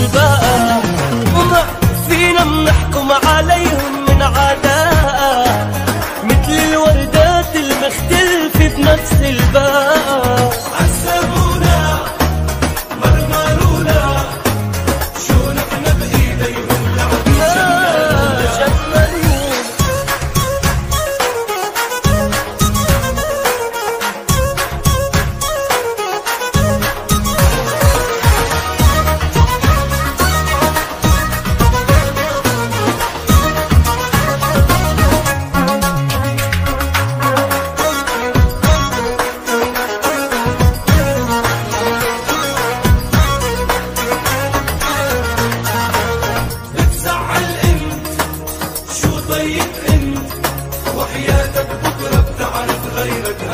الباء وما فينا بنحكم عليهم من عداء مثل الوردات المختلفة بنفس الباء طيب انت وحياتك بكرة بتعرف غيرك.